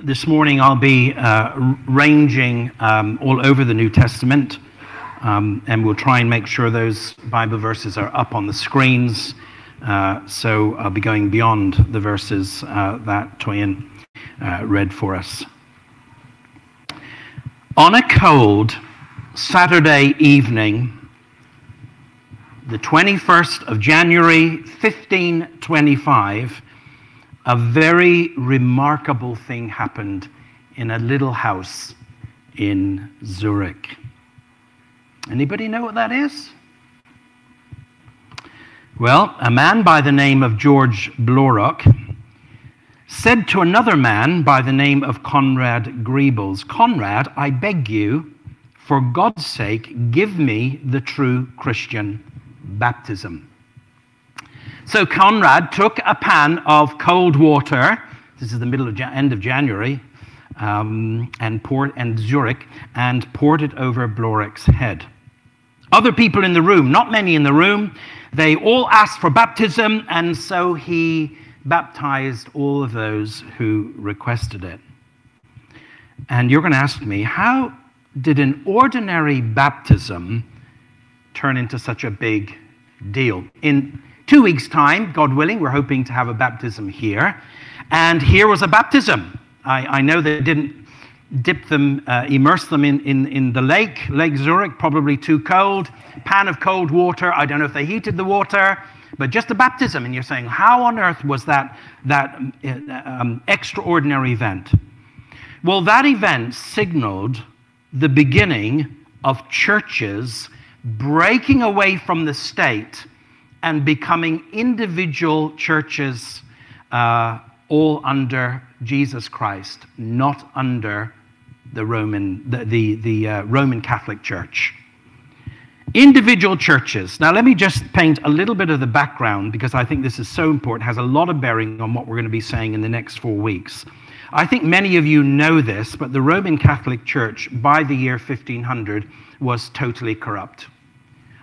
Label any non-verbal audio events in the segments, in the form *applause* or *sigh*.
this morning I'll be uh, ranging um, all over the New Testament, um, and we'll try and make sure those Bible verses are up on the screens. Uh, so I'll be going beyond the verses uh, that Toyin uh, read for us. On a cold Saturday evening, the 21st of January, 1525, a very remarkable thing happened in a little house in Zurich. Anybody know what that is? Well, a man by the name of George Blaurock said to another man by the name of Conrad Grebels, Conrad, I beg you, for God's sake, give me the true Christian baptism. So Conrad took a pan of cold water. This is the middle of end of January, um, and poured and Zurich and poured it over Blaurock's head. Other people in the room, not many in the room, they all asked for baptism, and so he baptized all of those who requested it. And you're going to ask me, how did an ordinary baptism turn into such a big deal? In two weeks' time, God willing, we're hoping to have a baptism here. And here was a baptism. I, I know they didn't dip them, uh, immerse them in, in, in the lake, Lake Zurich, probably too cold. Pan of cold water. I don't know if they heated the water, but just a baptism. And you're saying, how on earth was that, that uh, um, extraordinary event? Well, that event signaled the beginning of churches breaking away from the state and becoming individual churches, uh, all under Jesus Christ, not under the Roman, the, the, the uh, Roman Catholic Church. Individual churches. Now, let me just paint a little bit of the background because I think this is so important, has a lot of bearing on what we're going to be saying in the next four weeks. I think many of you know this, but the Roman Catholic Church by the year 1500 was totally corrupt.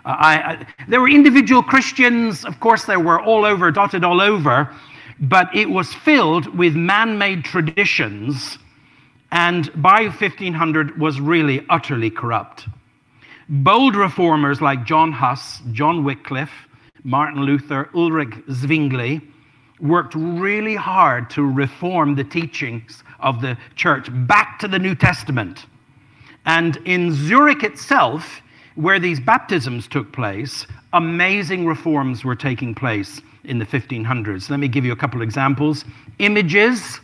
Uh, I, I, there were individual Christians, of course, there were all over, dotted all over, but it was filled with man made traditions, and by 1500 was really utterly corrupt. Bold reformers like John Huss, John Wycliffe, Martin Luther, Ulrich Zwingli worked really hard to reform the teachings of the church back to the New Testament. And in Zurich itself, where these baptisms took place, amazing reforms were taking place in the 1500s. Let me give you a couple examples. Images,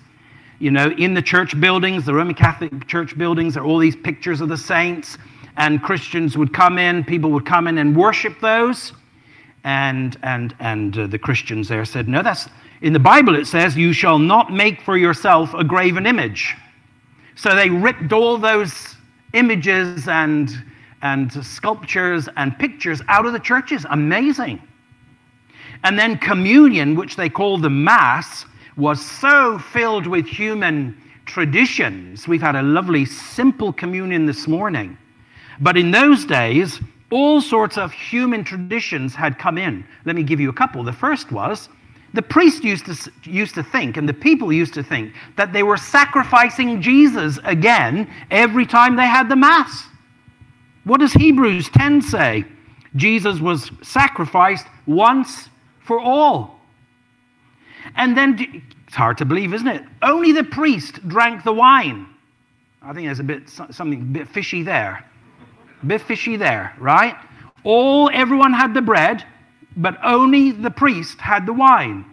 you know, in the church buildings, the Roman Catholic church buildings, there are all these pictures of the saints, and Christians would come in, people would come in and worship those. And, and, and uh, the Christians there said, No, that's in the Bible, it says, You shall not make for yourself a graven image. So they ripped all those images and and sculptures and pictures out of the churches. Amazing. And then communion, which they call the Mass, was so filled with human traditions. We've had a lovely, simple communion this morning. But in those days, all sorts of human traditions had come in. Let me give you a couple. The first was the priest used to, used to think, and the people used to think, that they were sacrificing Jesus again every time they had the Mass. What does Hebrews 10 say? Jesus was sacrificed once for all. And then, it's hard to believe, isn't it? Only the priest drank the wine. I think there's a bit something a bit fishy there. A bit fishy there, right? All everyone had the bread, but only the priest had the wine.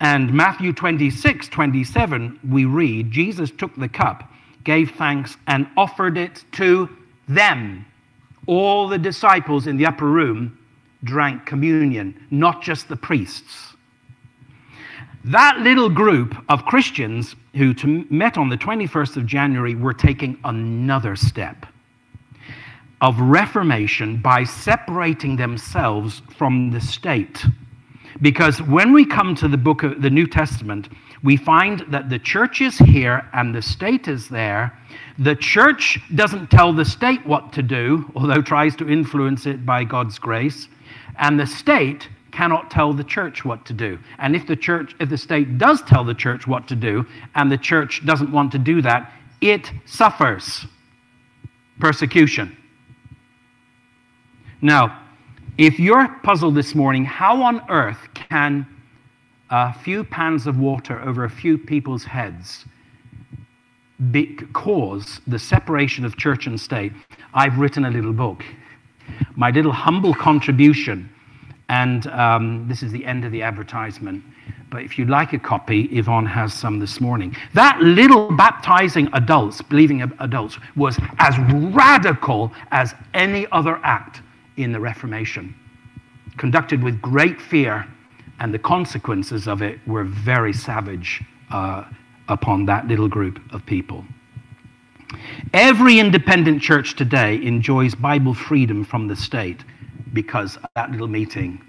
And Matthew 26, 27, we read, Jesus took the cup, gave thanks, and offered it to them, all the disciples in the upper room, drank communion, not just the priests. That little group of Christians who met on the 21st of January were taking another step of reformation by separating themselves from the state. Because when we come to the book of the New Testament, we find that the church is here and the state is there. The church doesn't tell the state what to do, although tries to influence it by God's grace. And the state cannot tell the church what to do. And if the church, if the state does tell the church what to do, and the church doesn't want to do that, it suffers persecution. Now, if you're puzzled this morning, how on earth can a few pans of water over a few people's heads cause the separation of church and state? I've written a little book. My little humble contribution, and um, this is the end of the advertisement. But if you'd like a copy, Yvonne has some this morning. That little baptizing adults, believing adults, was as radical as any other act in the Reformation, conducted with great fear, and the consequences of it were very savage uh, upon that little group of people. Every independent church today enjoys Bible freedom from the state because of that little meeting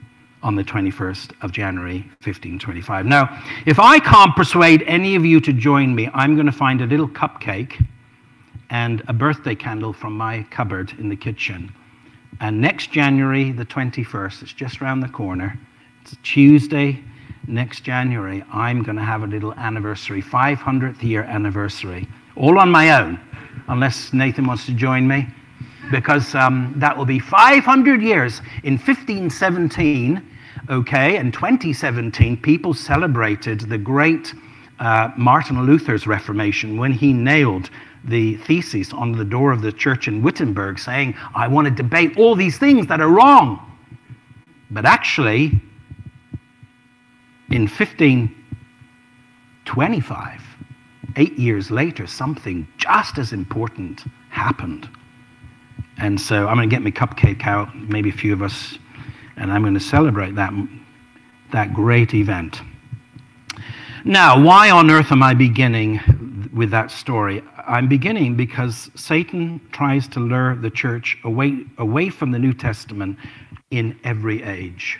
on the 21st of January, 1525. Now, if I can't persuade any of you to join me, I'm going to find a little cupcake and a birthday candle from my cupboard in the kitchen. And next January, the 21st, it's just around the corner, it's Tuesday, next January, I'm going to have a little anniversary, 500th year anniversary, all on my own, unless Nathan wants to join me, because um, that will be 500 years. In 1517, okay, in 2017, people celebrated the great uh, Martin Luther's Reformation when he nailed the theses on the door of the church in Wittenberg saying, I want to debate all these things that are wrong. But actually, in 1525, eight years later, something just as important happened. And so I'm going to get my cupcake out, maybe a few of us, and I'm going to celebrate that, that great event. Now, why on earth am I beginning with that story? I'm beginning because Satan tries to lure the church away, away from the New Testament in every age.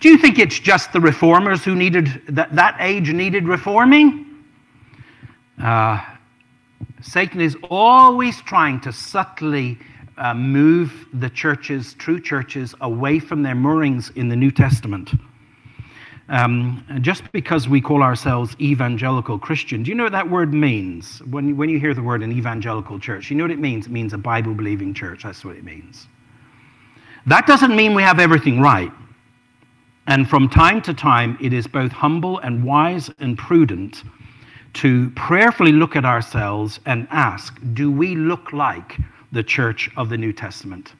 Do you think it's just the reformers who needed, that, that age needed reforming? Uh, Satan is always trying to subtly uh, move the churches, true churches, away from their moorings in the New Testament. Um, just because we call ourselves evangelical Christian, do you know what that word means? When, when you hear the word an evangelical church, you know what it means? It means a Bible believing church. That's what it means. That doesn't mean we have everything right. And from time to time, it is both humble and wise and prudent to prayerfully look at ourselves and ask do we look like the church of the New Testament?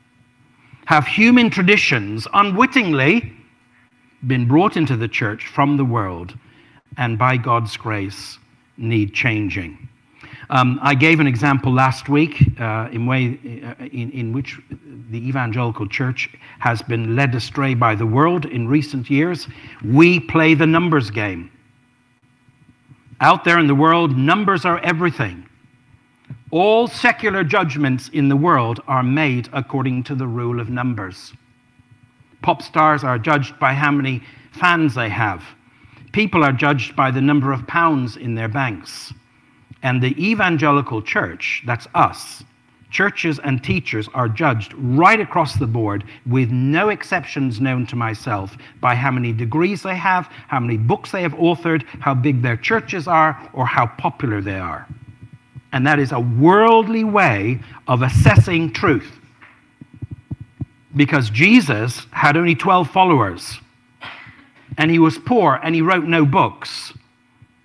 Have human traditions unwittingly been brought into the church from the world and by God's grace need changing. Um, I gave an example last week uh, in, way, uh, in, in which the evangelical church has been led astray by the world in recent years. We play the numbers game. Out there in the world, numbers are everything. All secular judgments in the world are made according to the rule of numbers. Pop stars are judged by how many fans they have. People are judged by the number of pounds in their banks. And the evangelical church, that's us, churches and teachers are judged right across the board with no exceptions known to myself by how many degrees they have, how many books they have authored, how big their churches are, or how popular they are. And that is a worldly way of assessing truth because Jesus had only 12 followers and he was poor and he wrote no books.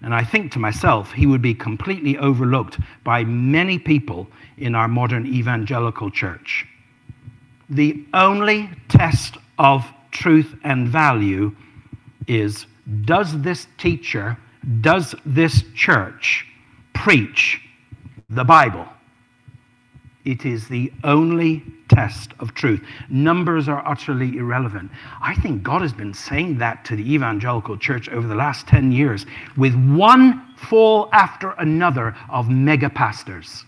And I think to myself, he would be completely overlooked by many people in our modern evangelical church. The only test of truth and value is does this teacher, does this church preach the Bible? It is the only test of truth. Numbers are utterly irrelevant. I think God has been saying that to the evangelical church over the last 10 years with one fall after another of mega pastors.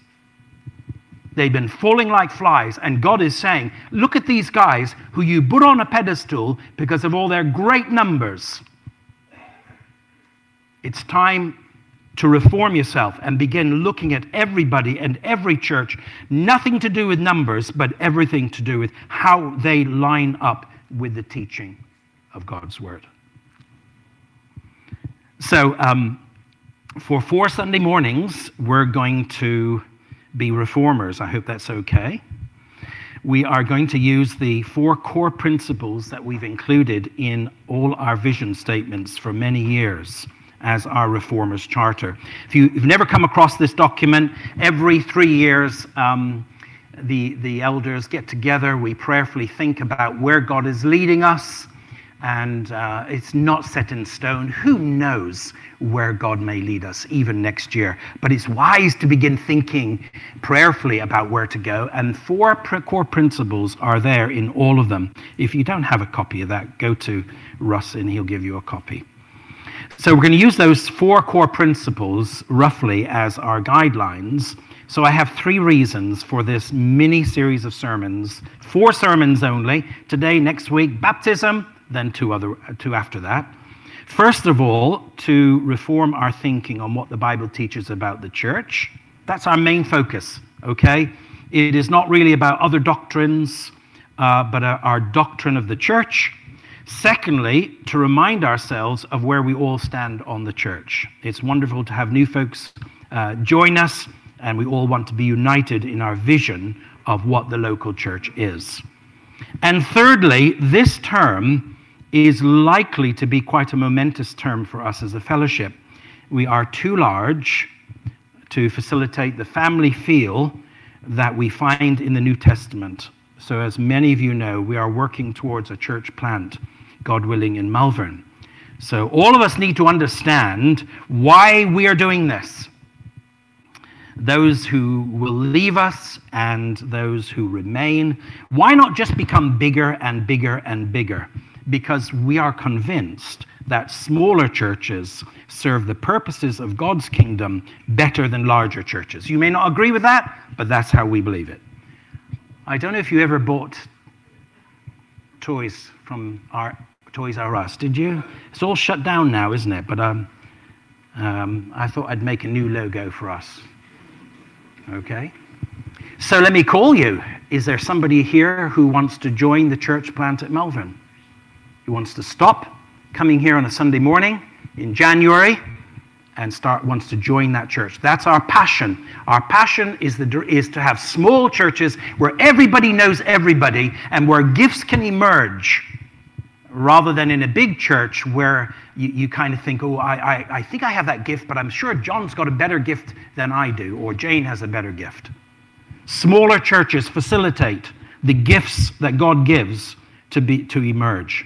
They've been falling like flies, and God is saying, Look at these guys who you put on a pedestal because of all their great numbers. It's time to reform yourself and begin looking at everybody and every church, nothing to do with numbers, but everything to do with how they line up with the teaching of God's Word. So, um, for four Sunday mornings, we're going to be reformers. I hope that's okay. We are going to use the four core principles that we've included in all our vision statements for many years as our Reformers Charter. If you, have never come across this document, every three years, um, the, the elders get together, we prayerfully think about where God is leading us, and uh, it's not set in stone. Who knows where God may lead us even next year? But it's wise to begin thinking prayerfully about where to go. And four core principles are there in all of them. If you don't have a copy of that, go to Russ and he'll give you a copy. So we're going to use those four core principles roughly as our guidelines. So I have three reasons for this mini series of sermons, four sermons only. Today, next week, baptism then two, other, two after that. First of all, to reform our thinking on what the Bible teaches about the church. That's our main focus, okay? It is not really about other doctrines, uh, but our doctrine of the church. Secondly, to remind ourselves of where we all stand on the church. It's wonderful to have new folks uh, join us, and we all want to be united in our vision of what the local church is. And thirdly, this term is likely to be quite a momentous term for us as a fellowship. We are too large to facilitate the family feel that we find in the New Testament. So, as many of you know, we are working towards a church plant, God willing, in Malvern. So, all of us need to understand why we are doing this. Those who will leave us and those who remain, why not just become bigger and bigger and bigger? because we are convinced that smaller churches serve the purposes of God's kingdom better than larger churches. You may not agree with that, but that's how we believe it. I don't know if you ever bought toys from our Toys R Us, did you? It's all shut down now, isn't it? But um, um, I thought I'd make a new logo for us. Okay? So let me call you. Is there somebody here who wants to join the church plant at Malvern? Who wants to stop coming here on a Sunday morning in January and start wants to join that church. That's our passion. Our passion is, the, is to have small churches where everybody knows everybody and where gifts can emerge rather than in a big church where you, you kind of think, oh, I, I, I think I have that gift, but I'm sure John's got a better gift than I do, or Jane has a better gift. Smaller churches facilitate the gifts that God gives to, be, to emerge.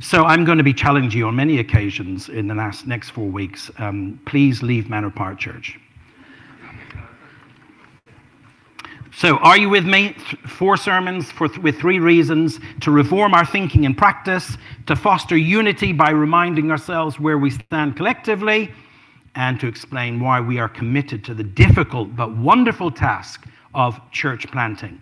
So I'm going to be challenging you on many occasions in the last, next four weeks. Um, please leave Manor Park Church. So, are you with me? Four sermons for th- with three reasons to reform our thinking and practice, to foster unity by reminding ourselves where we stand collectively, and to explain why we are committed to the difficult but wonderful task of church planting.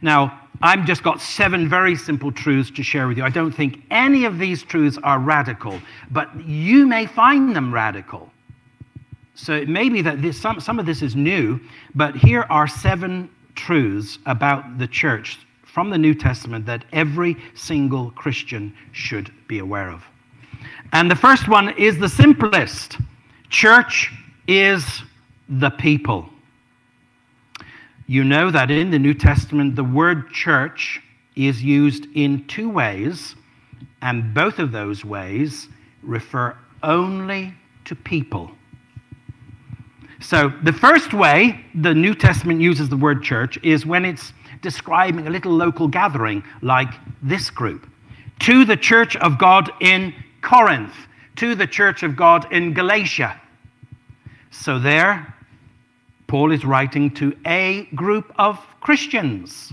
Now, I've just got seven very simple truths to share with you. I don't think any of these truths are radical, but you may find them radical. So it may be that this, some, some of this is new, but here are seven truths about the church from the New Testament that every single Christian should be aware of. And the first one is the simplest church is the people. You know that in the New Testament, the word church is used in two ways, and both of those ways refer only to people. So, the first way the New Testament uses the word church is when it's describing a little local gathering like this group. To the church of God in Corinth, to the church of God in Galatia. So, there, Paul is writing to a group of Christians.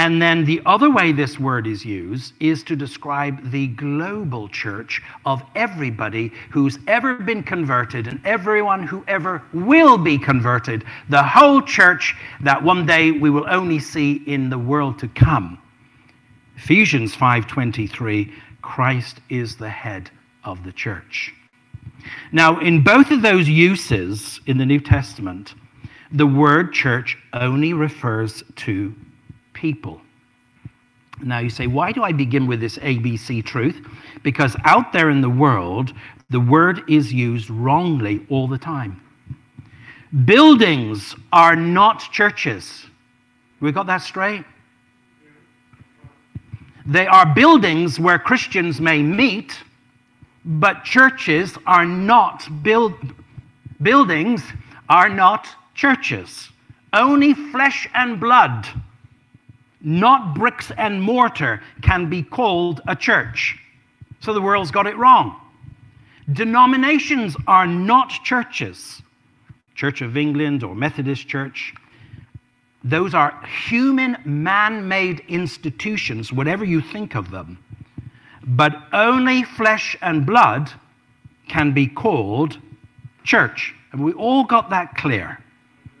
And then the other way this word is used is to describe the global church of everybody who's ever been converted and everyone who ever will be converted. The whole church that one day we will only see in the world to come. Ephesians 5:23 Christ is the head of the church. Now, in both of those uses in the New Testament, the word church only refers to people. Now, you say, why do I begin with this ABC truth? Because out there in the world, the word is used wrongly all the time. Buildings are not churches. We got that straight? They are buildings where Christians may meet, but churches are not build, buildings are not churches. Only flesh and blood, not bricks and mortar, can be called a church. So the world's got it wrong. Denominations are not churches. Church of England or Methodist Church. Those are human, man made institutions, whatever you think of them. But only flesh and blood can be called church. And we all got that clear.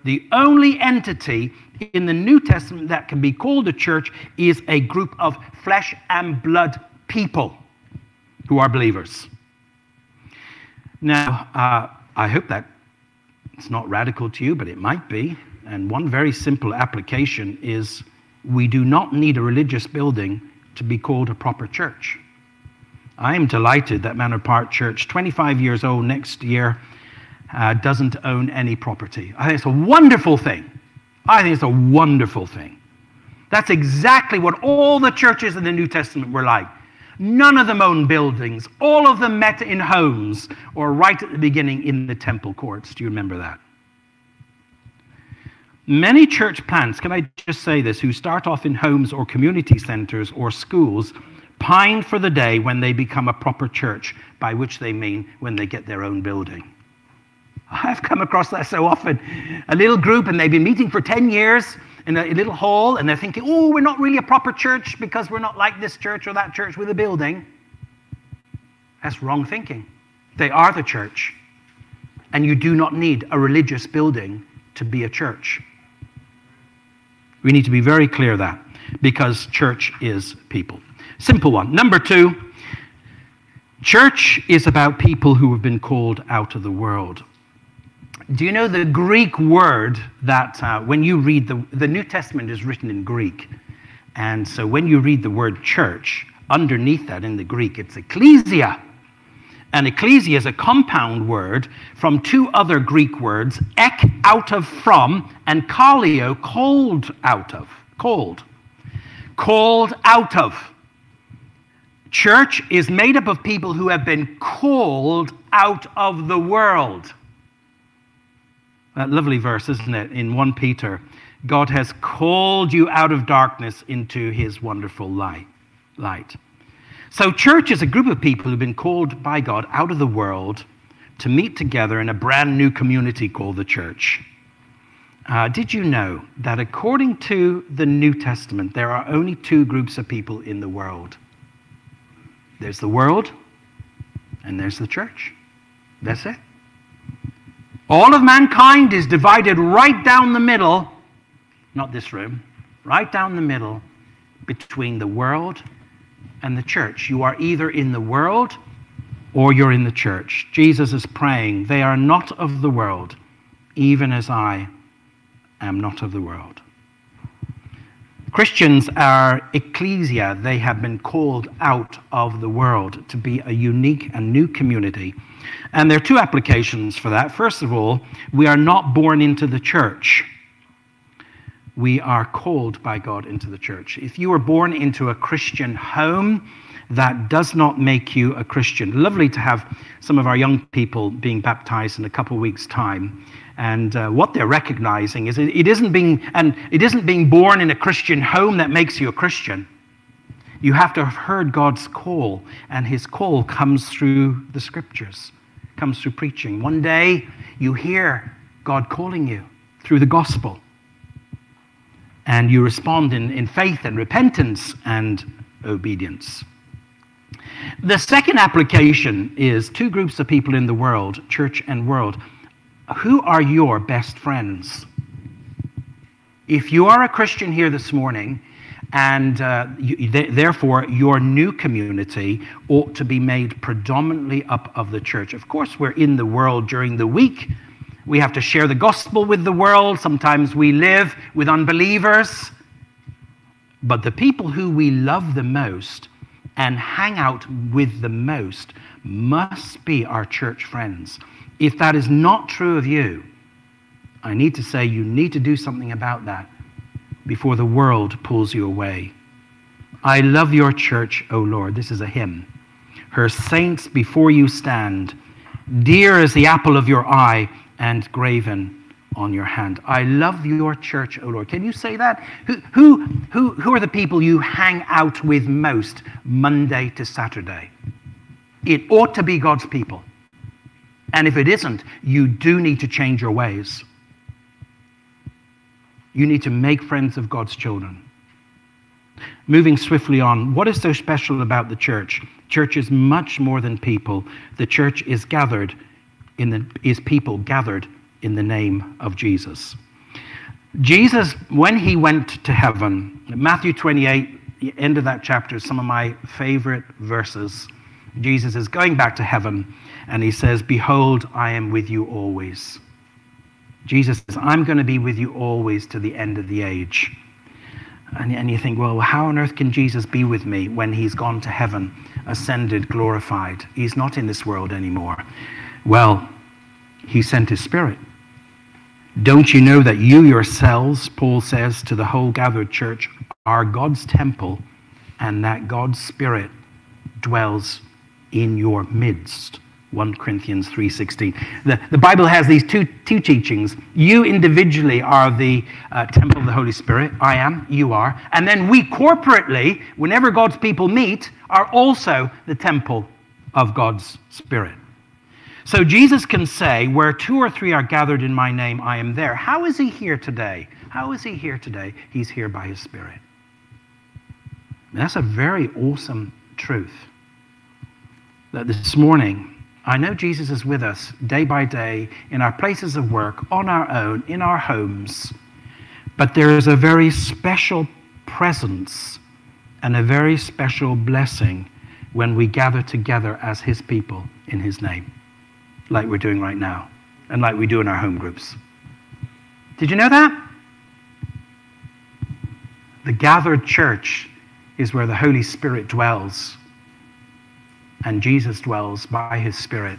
The only entity in the New Testament that can be called a church is a group of flesh and blood people who are believers. Now, uh, I hope that it's not radical to you, but it might be. And one very simple application is we do not need a religious building to be called a proper church. I am delighted that Manor Park Church, 25 years old next year, uh, doesn't own any property. I think it's a wonderful thing. I think it's a wonderful thing. That's exactly what all the churches in the New Testament were like. None of them owned buildings. All of them met in homes or right at the beginning in the temple courts. Do you remember that? Many church plants, can I just say this, who start off in homes or community centers or schools, pine for the day when they become a proper church, by which they mean when they get their own building. I've come across that so often. A little group, and they've been meeting for 10 years in a little hall, and they're thinking, oh, we're not really a proper church because we're not like this church or that church with a building. That's wrong thinking. They are the church, and you do not need a religious building to be a church. We need to be very clear that because church is people. Simple one. Number two, church is about people who have been called out of the world. Do you know the Greek word that uh, when you read the, the New Testament is written in Greek? And so when you read the word church, underneath that in the Greek, it's ecclesia. And ecclesia is a compound word from two other Greek words, ek, out of, from, and kaleo, called out of. Called. Called out of. Church is made up of people who have been called out of the world. That lovely verse, isn't it, in 1 Peter? God has called you out of darkness into his wonderful light. light. So, church is a group of people who've been called by God out of the world to meet together in a brand new community called the church. Uh, did you know that according to the New Testament, there are only two groups of people in the world? There's the world, and there's the church. That's it. All of mankind is divided right down the middle, not this room, right down the middle between the world and the church. You are either in the world or you're in the church. Jesus is praying, They are not of the world, even as I am not of the world. Christians are ecclesia. They have been called out of the world to be a unique and new community. And there are two applications for that. First of all, we are not born into the church we are called by God into the church. If you were born into a Christian home, that does not make you a Christian. Lovely to have some of our young people being baptized in a couple of weeks' time. And uh, what they're recognizing is it, it isn't being and it isn't being born in a Christian home that makes you a Christian. You have to have heard God's call, and his call comes through the scriptures, comes through preaching. One day you hear God calling you through the gospel and you respond in, in faith and repentance and obedience. The second application is two groups of people in the world, church and world. Who are your best friends? If you are a Christian here this morning, and uh, you, th- therefore your new community ought to be made predominantly up of the church. Of course, we're in the world during the week, we have to share the gospel with the world. Sometimes we live with unbelievers. But the people who we love the most and hang out with the most must be our church friends. If that is not true of you, I need to say you need to do something about that before the world pulls you away. I love your church, O Lord. This is a hymn. Her saints before you stand, dear as the apple of your eye and graven on your hand. I love your church, O Lord. Can you say that? Who, who, who, who are the people you hang out with most Monday to Saturday? It ought to be God's people. And if it isn't, you do need to change your ways. You need to make friends of God's children. Moving swiftly on, what is so special about the church? Church is much more than people. The church is gathered in the, is people gathered in the name of Jesus. Jesus, when he went to heaven, Matthew 28, the end of that chapter, some of my favorite verses. Jesus is going back to heaven and he says, Behold, I am with you always. Jesus says, I'm going to be with you always to the end of the age. And, and you think, well, how on earth can Jesus be with me when he's gone to heaven, ascended, glorified? He's not in this world anymore. Well, he sent his spirit. Don't you know that you yourselves, Paul says to the whole gathered church, are God's temple and that God's Spirit dwells in your midst? 1 Corinthians 3.16. The, the Bible has these two, two teachings. You individually are the uh, temple of the Holy Spirit. I am, you are. And then we corporately, whenever God's people meet, are also the temple of God's Spirit. So Jesus can say, Where two or three are gathered in my name, I am there. How is he here today? How is he here today? He's here by his Spirit. And that's a very awesome truth. That this morning, I know Jesus is with us day by day in our places of work, on our own, in our homes. But there is a very special presence and a very special blessing when we gather together as his people in his name like we're doing right now and like we do in our home groups. Did you know that? The gathered church is where the Holy Spirit dwells, and Jesus dwells by his Spirit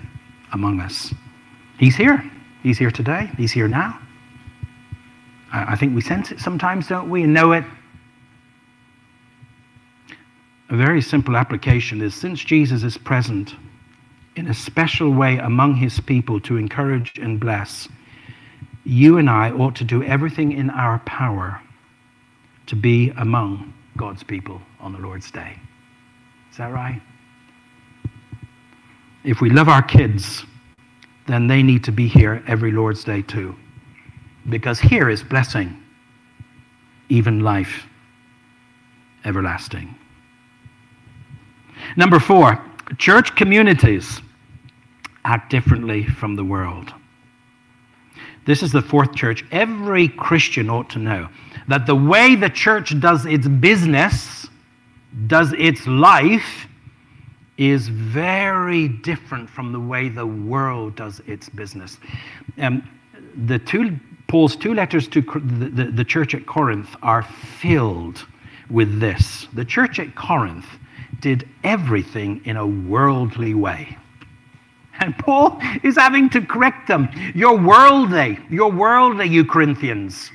among us. He's here. He's here today. He's here now. I think we sense it sometimes, don't we, and know it. A very simple application is since Jesus is present, in a special way among his people to encourage and bless, you and I ought to do everything in our power to be among God's people on the Lord's day. Is that right? If we love our kids, then they need to be here every Lord's day too. Because here is blessing, even life everlasting. Number four, church communities act differently from the world. This is the fourth church. Every Christian ought to know that the way the church does its business, does its life, is very different from the way the world does its business. Um, the two, Paul's two letters to the, the, the church at Corinth are filled with this. The church at Corinth did everything in a worldly way. And Paul is having to correct them. You're worldly. You're worldly, you Corinthians.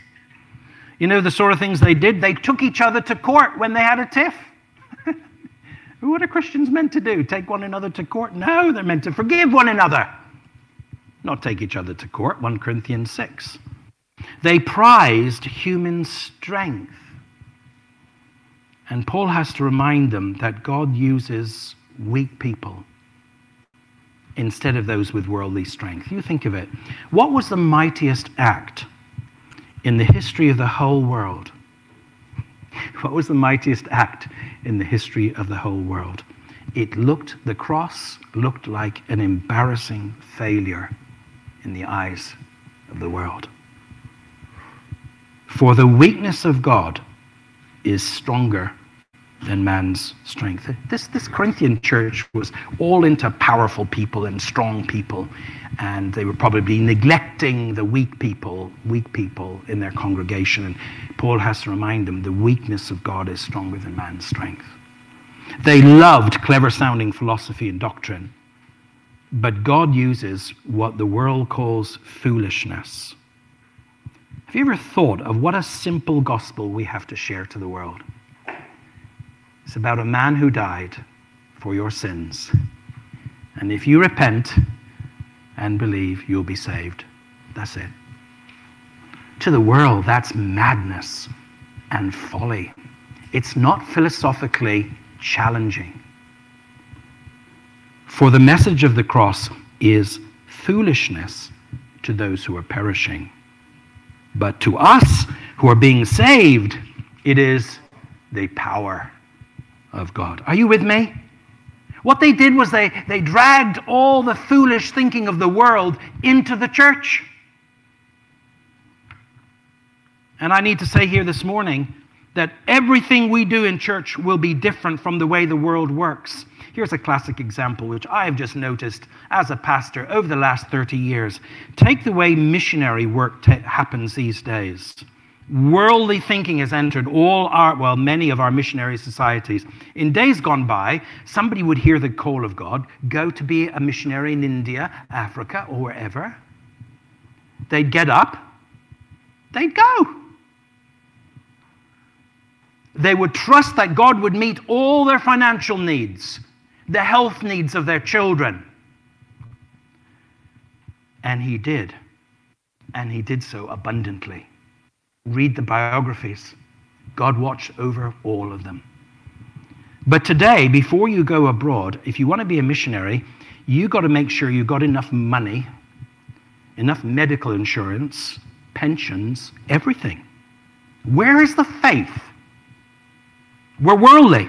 You know the sort of things they did? They took each other to court when they had a tiff. What are Christians meant to do? Take one another to court? No, they're meant to forgive one another, not take each other to court. 1 Corinthians 6. They prized human strength. And Paul has to remind them that God uses weak people instead of those with worldly strength. You think of it. What was the mightiest act in the history of the whole world? *laughs* What was the mightiest act in the history of the whole world? It looked, the cross looked like an embarrassing failure in the eyes of the world. For the weakness of God is stronger than man's strength. This, this Corinthian church was all into powerful people and strong people, and they were probably neglecting the weak people, weak people in their congregation. And Paul has to remind them the weakness of God is stronger than man's strength. They loved clever sounding philosophy and doctrine, but God uses what the world calls foolishness. Have you ever thought of what a simple gospel we have to share to the world? It's about a man who died for your sins. And if you repent and believe, you'll be saved. That's it. To the world, that's madness and folly. It's not philosophically challenging. For the message of the cross is foolishness to those who are perishing. But to us who are being saved, it is the power of God. Are you with me? What they did was they, they dragged all the foolish thinking of the world into the church. And I need to say here this morning that everything we do in church will be different from the way the world works. Here's a classic example which I have just noticed as a pastor over the last 30 years. Take the way missionary work happens these days. Worldly thinking has entered all our, well, many of our missionary societies. In days gone by, somebody would hear the call of God, go to be a missionary in India, Africa, or wherever. They'd get up, they'd go. They would trust that God would meet all their financial needs, the health needs of their children. And He did. And He did so abundantly read the biographies. God watched over all of them. But today, before you go abroad, if you want to be a missionary, you got to make sure you've got enough money, enough medical insurance, pensions, everything. Where is the faith? We're worldly.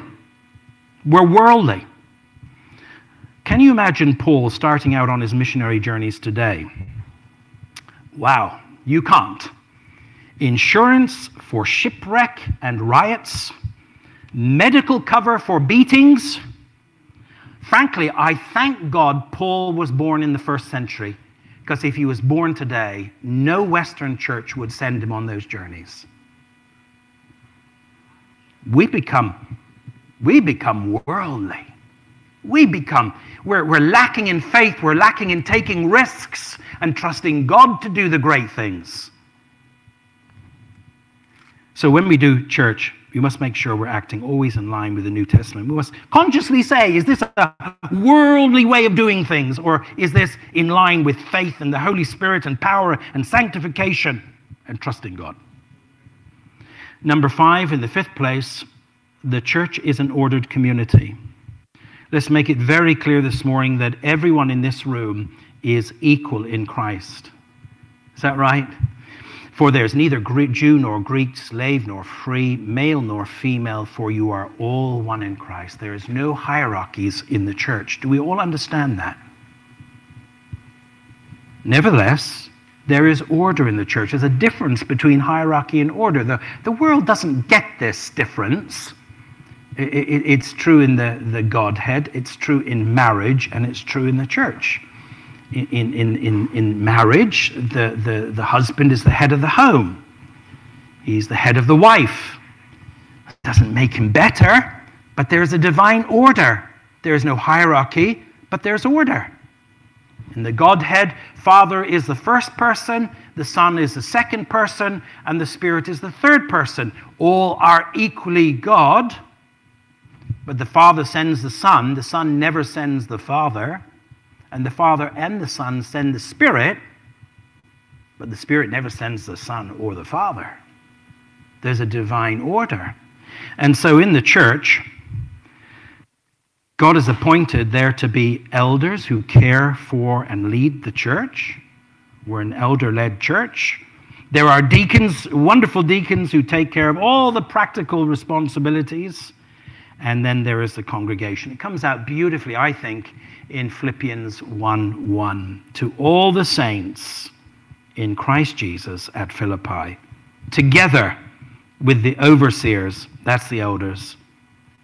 We're worldly. Can you imagine Paul starting out on his missionary journeys today? Wow, you can't insurance for shipwreck and riots, medical cover for beatings. Frankly, I thank God Paul was born in the first century, because if he was born today, no Western church would send him on those journeys. We become, we become worldly. We become, we're, we're lacking in faith, we're lacking in taking risks and trusting God to do the great things. So when we do church, we must make sure we're acting always in line with the New Testament. We must consciously say, is this a worldly way of doing things, or is this in line with faith and the Holy Spirit and power and sanctification and trusting God? Number five, in the fifth place, the church is an ordered community. Let's make it very clear this morning that everyone in this room is equal in Christ. Is that right? For there is neither Jew nor Greek, slave nor free, male nor female, for you are all one in Christ. There is no hierarchies in the church. Do we all understand that? Nevertheless, there is order in the church. There's a difference between hierarchy and order. The, the world doesn't get this difference. It, it, it's true in the, the Godhead, it's true in marriage, and it's true in the church in, in, in, in marriage, the, the, the husband is the head of the home. He's the head of the wife. It doesn't make him better, but there's a divine order. There's no hierarchy, but there's order. In the Godhead, Father is the first person, the Son is the second person, and the Spirit is the third person. All are equally God, but the Father sends the Son, the Son never sends the Father and the Father and the Son send the Spirit, but the Spirit never sends the Son or the Father. There's a divine order. And so in the church, God has appointed there to be elders who care for and lead the church. We're an elder led church. There are deacons, wonderful deacons, who take care of all the practical responsibilities. And then there is the congregation. It comes out beautifully, I think, in Philippians 1 1. To all the saints in Christ Jesus at Philippi, together with the overseers, that's the elders,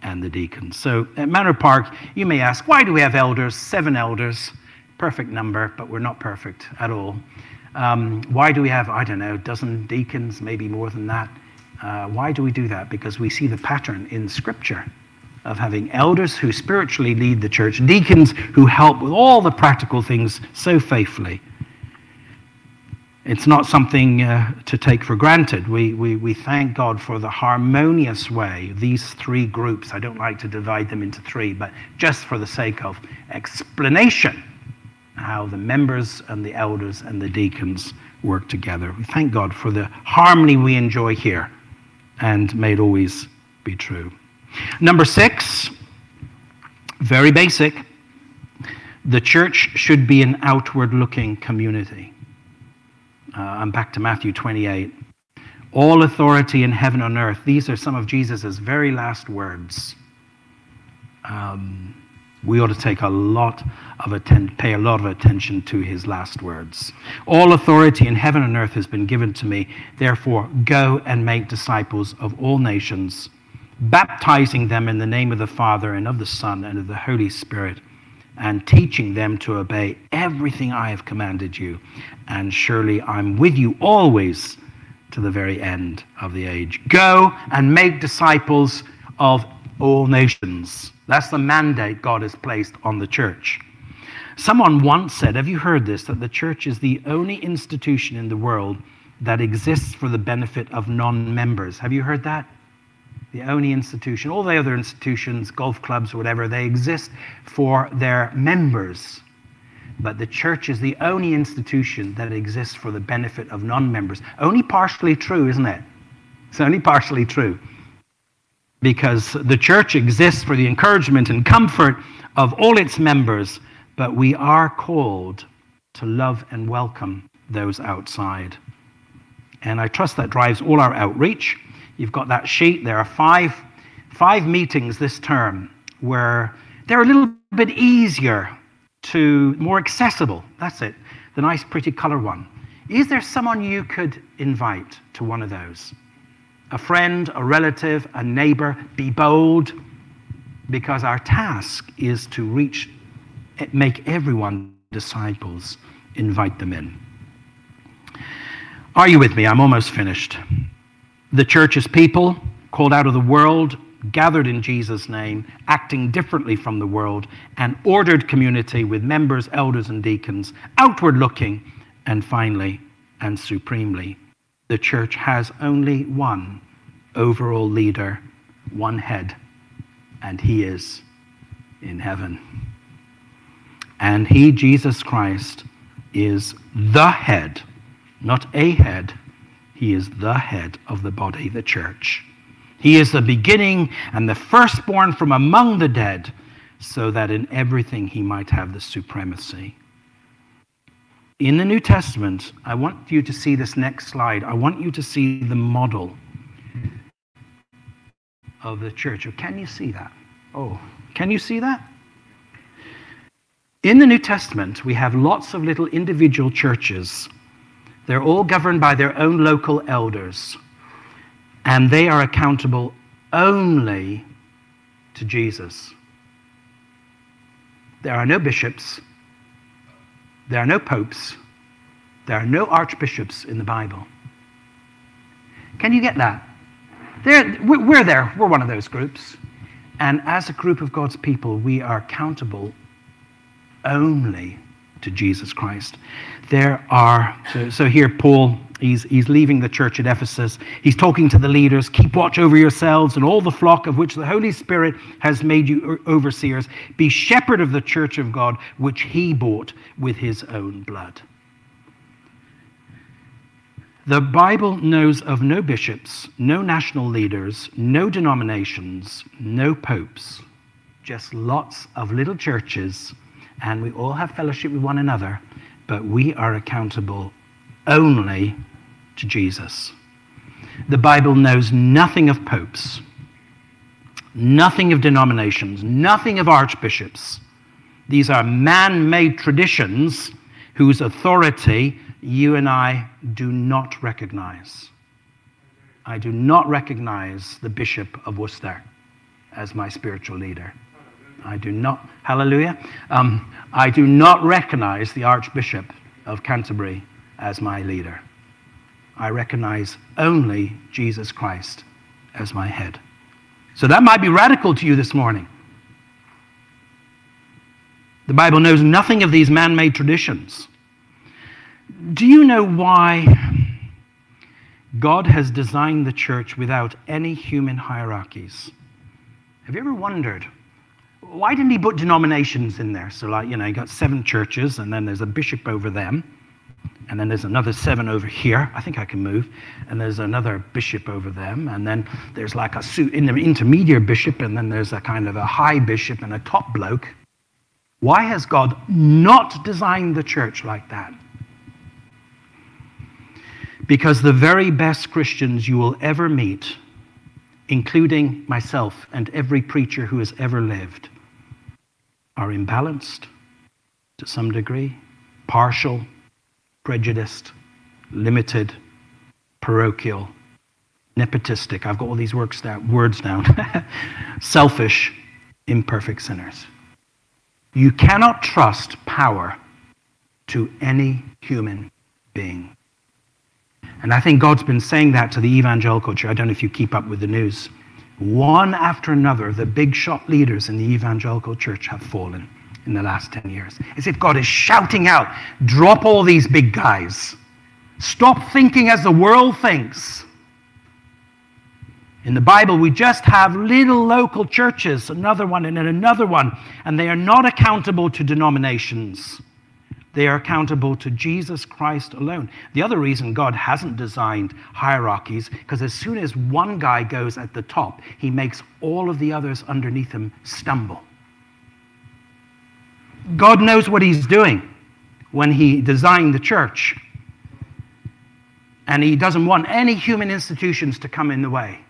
and the deacons. So at Manor Park, you may ask, why do we have elders? Seven elders, perfect number, but we're not perfect at all. Um, why do we have, I don't know, a dozen deacons, maybe more than that? Uh, why do we do that? Because we see the pattern in Scripture of having elders who spiritually lead the church, deacons who help with all the practical things so faithfully. It's not something uh, to take for granted. We, we, we thank God for the harmonious way these three groups, I don't like to divide them into three, but just for the sake of explanation, how the members and the elders and the deacons work together. We thank God for the harmony we enjoy here, and may it always be true. Number six, very basic. The church should be an outward looking community. Uh, I'm back to Matthew 28. All authority in heaven and earth. These are some of Jesus' very last words. Um, we ought to take a lot of atten- pay a lot of attention to his last words. All authority in heaven and earth has been given to me. Therefore, go and make disciples of all nations, baptizing them in the name of the Father and of the Son and of the Holy Spirit and teaching them to obey everything I have commanded you. And surely I'm with you always to the very end of the age. Go and make disciples of all nations. That's the mandate God has placed on the church. Someone once said, Have you heard this? That the church is the only institution in the world that exists for the benefit of non members. Have you heard that? The only institution. All the other institutions, golf clubs whatever, they exist for their members. But the church is the only institution that exists for the benefit of non members. Only partially true, isn't it? It's only partially true. Because the church exists for the encouragement and comfort of all its members, but we are called to love and welcome those outside. And I trust that drives all our outreach. You've got that sheet. There are five, five meetings this term where they're a little bit easier to, more accessible. That's it. The nice, pretty color one. Is there someone you could invite to one of those? A friend, a relative, a neighbor? Be bold because our task is to reach, eh, make everyone disciples, invite them in. Are you with me? I'm almost finished. The church's people called out of the world, gathered in Jesus' name, acting differently from the world, an ordered community with members, elders, and deacons, outward looking, and finally and supremely, the church has only one overall leader, one head, and he is in heaven. And he, Jesus Christ, is the head, not a head, he is the head of the body, the church. He is the beginning and the firstborn from among the dead, so that in everything he might have the supremacy. In the New Testament, I want you to see this next slide. I want you to see the model of the church. Oh, can you see that? Oh, can you see that? In the New Testament, we have lots of little individual churches they're all governed by their own local elders, and they are accountable only to Jesus. There are no bishops, there are no popes, there are no archbishops in the Bible. Can you get that? They're, we're there, we're one of those groups. And as a group of God's people, we are accountable only to Jesus Christ. There are, so, so here Paul, he's, he's leaving the church at Ephesus. He's talking to the leaders keep watch over yourselves and all the flock of which the Holy Spirit has made you overseers. Be shepherd of the church of God, which he bought with his own blood. The Bible knows of no bishops, no national leaders, no denominations, no popes, just lots of little churches and we all have fellowship with one another, but we are accountable only to Jesus. The Bible knows nothing of popes, nothing of denominations, nothing of archbishops. These are man made traditions whose authority you and I do not recognize. I do not recognize the Bishop of Worcester as my spiritual leader. I do not, hallelujah, um, I do not recognize the Archbishop of Canterbury as my leader. I recognize only Jesus Christ as my head. So that might be radical to you this morning. The Bible knows nothing of these man made traditions. Do you know why God has designed the church without any human hierarchies? Have you ever wondered why didn't he put denominations in there? So, like, you know, you got seven churches, and then there's a bishop over them, and then there's another seven over here. I think I can move. And there's another bishop over them, and then there's like a su in the intermediate bishop, and then there's a kind of a high bishop and a top bloke. Why has God not designed the church like that? Because the very best Christians you will ever meet, including myself and every preacher who has ever lived, are imbalanced to some degree, partial, prejudiced, limited, parochial, nepotistic. I've got all these words down, words *laughs* down. Selfish, imperfect sinners. You cannot trust power to any human being. And I think God's been saying that to the evangelical church. I don't know if you keep up with the news. One after another, the big shot leaders in the evangelical church have fallen in the last 10 years. As if God is shouting out, drop all these big guys. Stop thinking as the world thinks. In the Bible, we just have little local churches, another one and then another one, and they are not accountable to denominations. They are accountable to Jesus Christ alone. The other reason God hasn't designed hierarchies, because as soon as one guy goes at the top, he makes all of the others underneath him stumble. God knows what he's doing when he designed the church. And he doesn't want any human institutions to come in the way.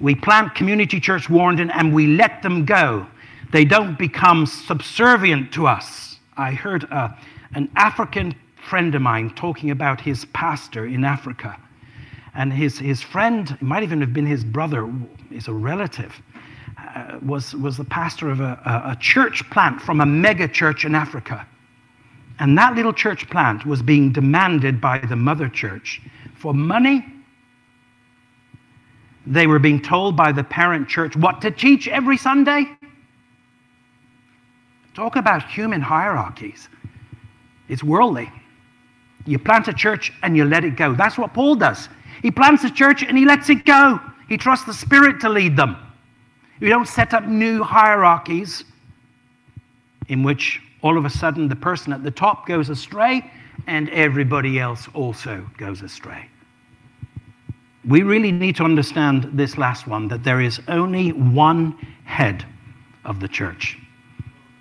We plant Community Church Warrington and we let them go. They don't become subservient to us. I heard uh, an African friend of mine talking about his pastor in Africa. And his, his friend, it might even have been his brother, is a relative, uh, was, was the pastor of a, a church plant from a mega church in Africa. And that little church plant was being demanded by the mother church for money. They were being told by the parent church what to teach every Sunday. Talk about human hierarchies. It's worldly. You plant a church and you let it go. That's what Paul does. He plants a church and he lets it go. He trusts the Spirit to lead them. You don't set up new hierarchies in which all of a sudden the person at the top goes astray and everybody else also goes astray. We really need to understand this last one that there is only one head of the church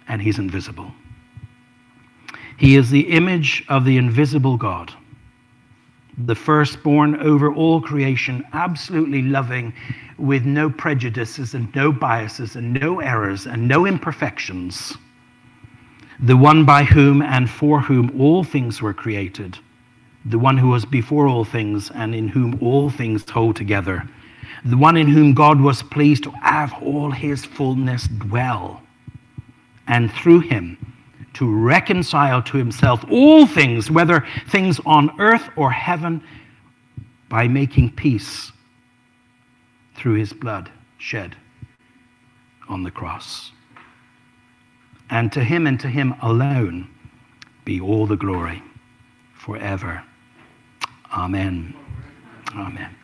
and he's invisible. He is the image of the invisible God, the firstborn over all creation, absolutely loving, with no prejudices and no biases and no errors and no imperfections, the one by whom and for whom all things were created, the one who was before all things and in whom all things hold together, the one in whom God was pleased to have all his fullness dwell and through him to reconcile to himself all things, whether things on earth or heaven, by making peace through his blood shed on the cross. And to him and to him alone be all the glory forever. Amen. Amen.